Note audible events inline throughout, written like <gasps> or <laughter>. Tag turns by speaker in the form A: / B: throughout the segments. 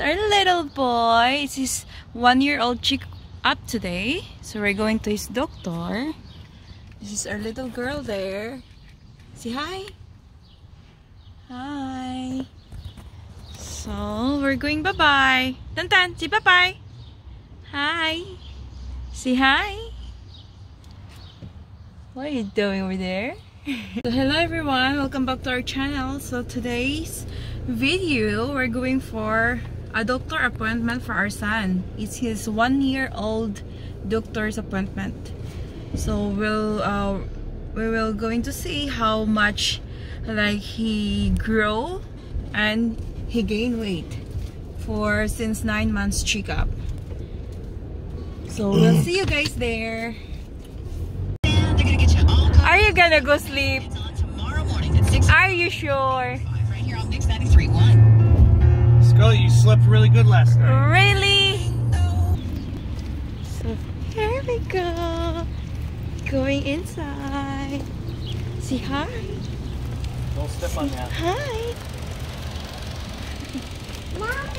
A: Our little boy, it's his one-year-old chick up today. So we're going to his doctor. This is our little girl there. Say hi. Hi. So we're going bye-bye. Tantan, say bye-bye. Hi. Say hi. What are you doing over there? <laughs> so hello everyone, welcome back to our channel. So today's video, we're going for a doctor appointment for our son. It's his one year old doctor's appointment. So we'll uh, we will going to see how much like he grow and he gained weight for since nine months checkup. So we'll mm. see you guys there. Are you gonna go sleep? Are you sure?
B: Scully, you slept really good last night.
A: Really? So here we go. Going inside. Say hi.
B: Don't step on that.
A: Hi.
C: Mom, now our other son, now we're here.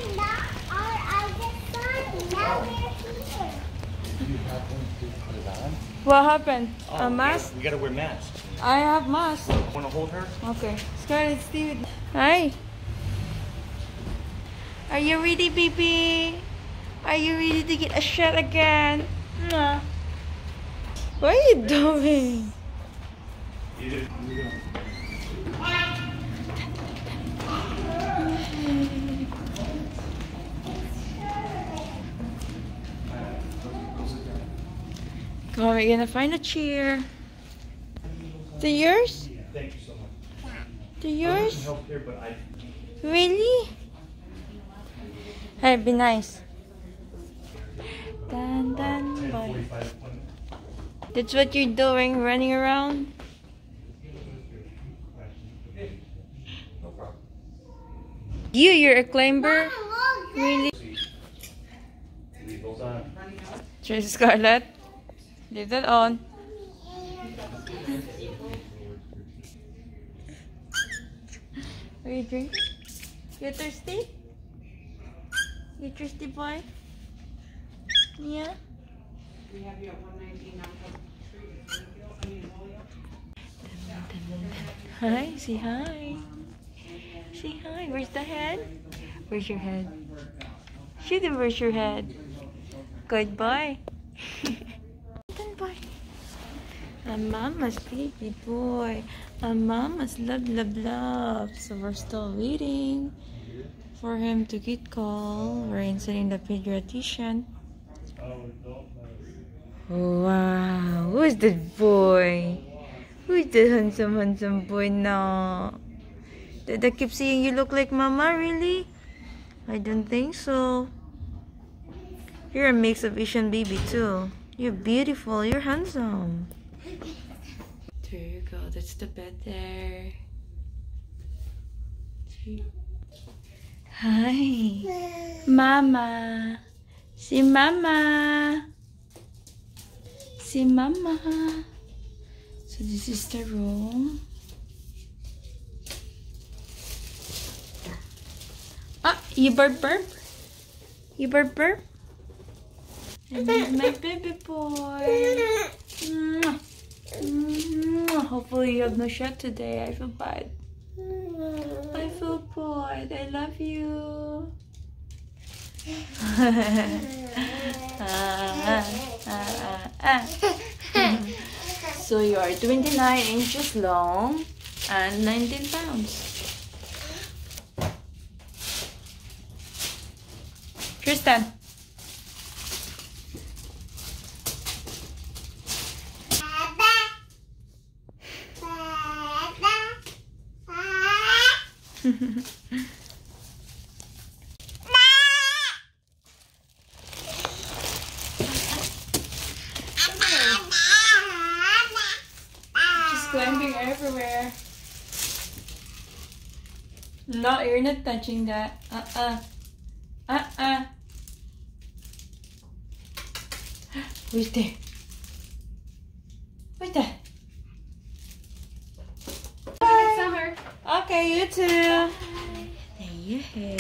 A: What happened?
B: Oh,
A: A mask?
B: We gotta wear masks.
A: I have mask.
B: Wanna hold her?
A: Okay. Scarlett, Steven. Hi. Are you ready, baby? Are you ready to get a shot again? Mwah. What are you doing? Come on, we're gonna find a chair. To yours?
B: Thank you so much.
A: To yours?
B: can help here, I.
A: Really? Hey, be nice. Dun, dun, boy. That's what you're doing, running around? You, you're a climber?
C: Look,
A: Really?
B: Leave those on.
A: Tracy Scarlett, leave that on. Are you drinking? You thirsty? You thirsty boy? Yeah? Hi, say hi. Say hi. Where's the head? Where's your head? Shoot him, where's your head? Good boy. Good <laughs> boy. A mama's baby boy. A mama's love, love, love. So we're still waiting for him to get called. We're inside the pediatrician. Wow, who's that boy? Who's that handsome, handsome boy now? Did I keep saying you look like mama, really? I don't think so. You're a mix of Asian baby too. You're beautiful, you're handsome. There you go, that's the bed there. Hi. Mama. Si mama. Si mama. So this is the room. Ah, you burp burp? You burp burp? And my baby boy. Mwah. Hopefully you have no shot today. I feel bad. I feel bored. I love you. <laughs> So you are 29 inches long and 19 pounds. Tristan. Climbing everywhere. No, you're not touching that. Uh-uh. Uh-uh. <gasps> Who's there? Who's that? Okay, you too. Yay.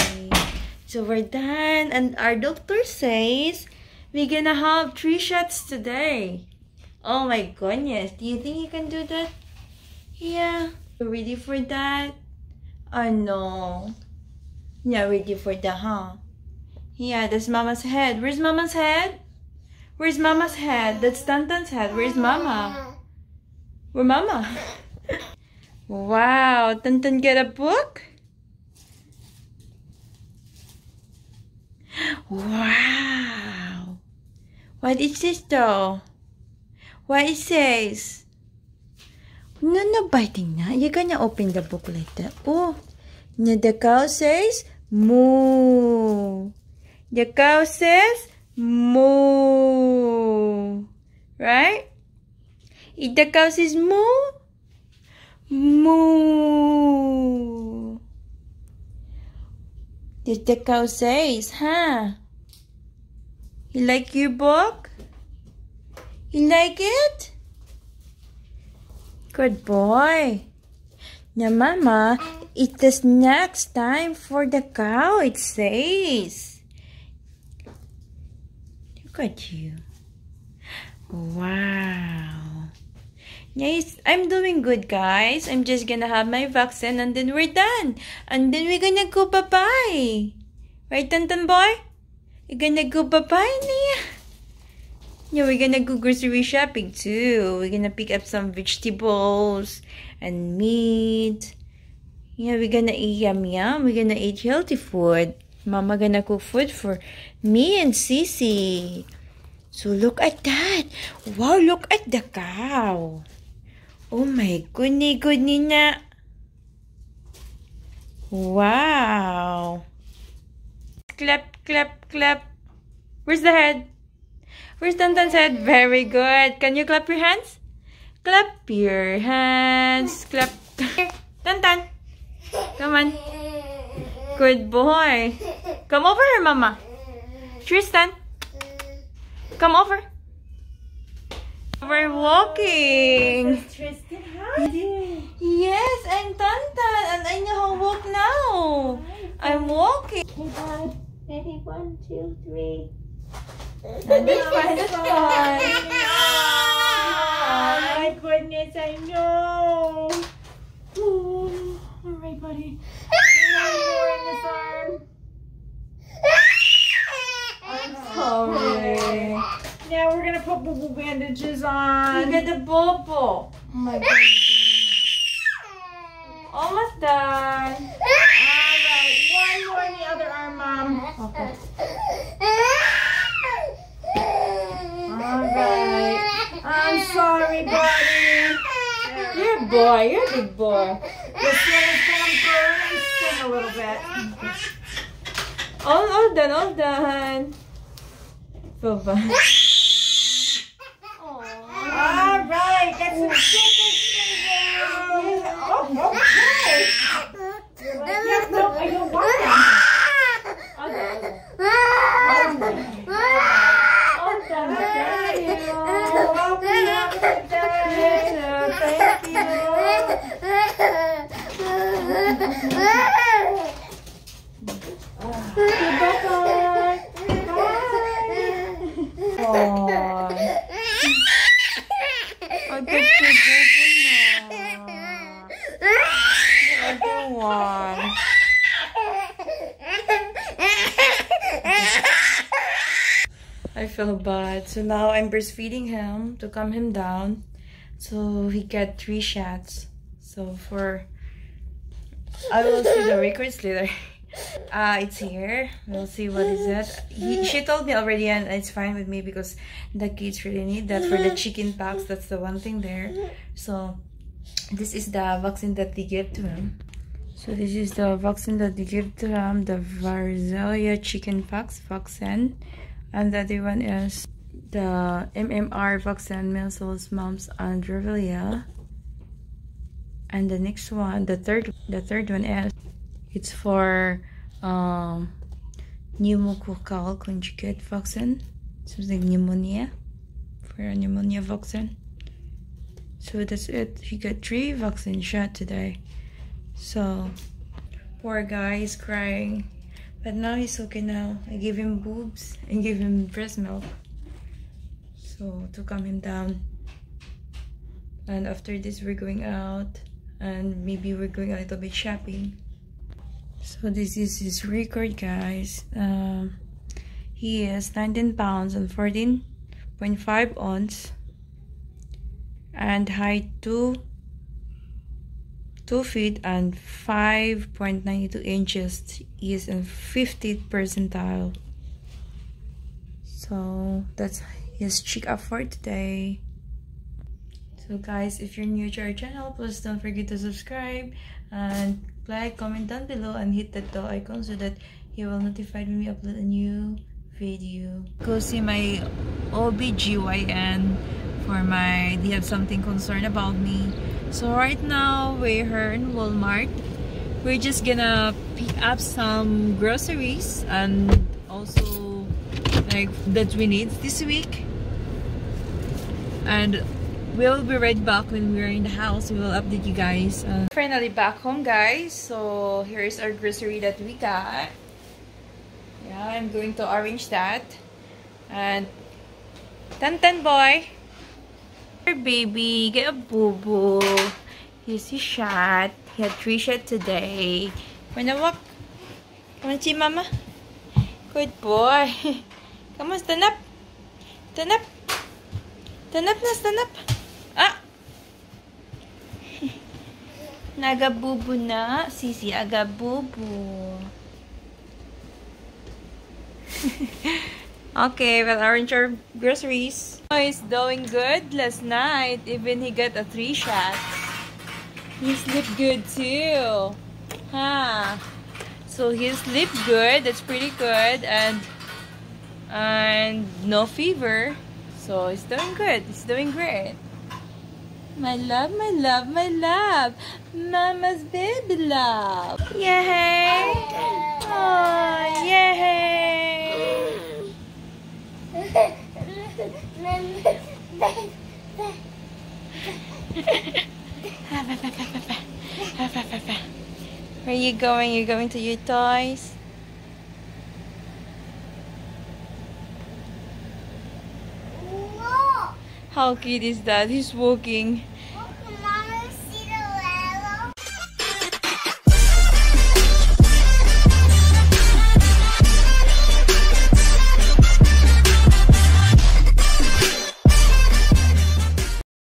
A: So we're done. And our doctor says we're gonna have three shots today. Oh my goodness. Do you think you can do that? Yeah. You ready for that? Oh no. Not ready for that, huh? Yeah, that's mama's head. Where's mama's head? Where's mama's head? That's Tantan's head. Where's mama? Where mama? Wow, Tantan get a book? Wow. What is this though? What it says? No, no biting na. You're gonna open the book like that. Oh, now the cow says moo. The cow says moo. Right? If the cow says moo, moo. Did the cow says, huh? You like your book? You like it? Good boy. Now, Mama, it is next time for the cow, it says. Look at you. Wow. Yes, I'm doing good, guys. I'm just gonna have my vaccine and then we're done. And then we're gonna go bye-bye. Right, Tantan boy? We're gonna go bye-bye, Nia? Yeah, we're gonna go grocery shopping too. We're gonna pick up some vegetables and meat. Yeah, we're gonna eat yum yum. We're gonna eat healthy food. Mama gonna cook food for me and Sissy. So look at that. Wow, look at the cow. Oh my goodness, goodness. Wow. Clap, clap, clap. Where's the head? Where's Tantan's head? Very good. Can you clap your hands? Clap your hands. Clap. <laughs> Tantan. Come on. Good boy. Come over here, Mama. Tristan. Come over. We're walking.
C: Tristan, how
A: Yes, I'm Tantan and I know how to walk now. I'm walking.
C: Okay, bud. Ready? One, two, three.
A: And that's fine, that's fine.
C: Oh, my goodness, I know.
A: Ooh, all right, buddy.
C: One more in this arm.
A: I'm sorry.
C: Now we're gonna put boo boo bandages
A: You
C: on.
A: get the bobo. Oh my god. Almost done.
C: Alright, one more in the other arm, Mom.
A: Okay.
C: Alright. I'm sorry, buddy.
A: You're a boy. You're a big boy.
C: The skin is going through and sting a little bit.
A: All, all done. All done. So bad. shit. Feel bad. So now I'm breastfeeding him to calm him down. So he get three shots. So for I will see the records later. <laughs> Uh, it's here. We'll see what is it. He, she told me already, and it's fine with me because the kids really need that for the chicken pox. That's the one thing there. So this is the vaccine that they give to him. So this is the vaccine that they give to him, the varicella chicken pox vaccine, and the other one is the MMR vaccine, measles, mumps, and rubella. And the next one, the third, the third one is It's for um, pneumococcal conjugate vaccine, something pneumonia, for a pneumonia vaccine. So that's it. He got three vaccine shot today. So poor guy is crying, but now he's okay now. I give him boobs and give him breast milk, so to calm him down. And after this, we're going out, and maybe we're going a little bit shopping. So this is his record, guys. Um, he is 19 pounds and 14.5 ounce and height 2 2 feet and 5.92 inches is in 50th percentile. So that's his check up for today. So guys if you're new to our channel please don't forget to subscribe and like comment down below and hit that bell icon so that you will notified when we upload a new video. Go see my OBGYN for my they have something concerned about me so right now we're here in Walmart. We're just gonna pick up some groceries and also like that we need this week. And we'll be right back when we're in the house. We will update you guys. Uh, finally back home guys. So here's our grocery that we got. Yeah i'm going to arrange that. And ten boy baby, get a boo-boo. Here's your shot. He had three shots today. Wanna walk? Wanna see mama? Good boy. <laughs> Come on, stand up. Stand up. Stand up na, stand up. Ah! <laughs> Nagabubu na. Sisi, agabubu. <laughs> Okay, well, orange our groceries. Oh, he's doing good last night. Even he got a three shot. He slept good too. Huh? So he slept good. That's pretty good. And and no fever. So he's doing good. He's doing great. My love, my love, my love. Mama's baby love. Yay! Oh, yay! <laughs> Where are you going? You're going to your toys? How cute is that? He's walking.